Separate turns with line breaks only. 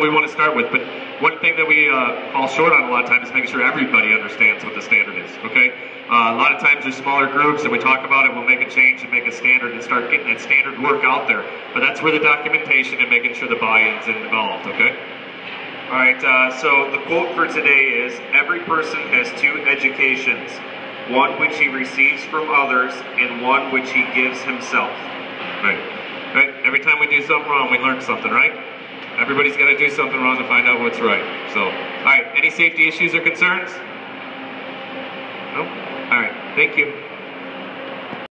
we want to start with. But one thing that we uh, fall short on a lot of times is making sure everybody understands what the standard is. Okay, uh, a lot of times there's smaller groups and we talk about it, we'll make a change and make a standard and start getting that standard work out there. But that's where the documentation and making sure the buy-ins involved. Okay.
All right, uh, so the quote for today is Every person has two educations, one which he receives from others, and one which he gives himself.
Right. Right. Every time we do something wrong, we learn something, right? Everybody's got to do something wrong to find out what's right. So, all right. Any safety issues or concerns? No. All right. Thank you.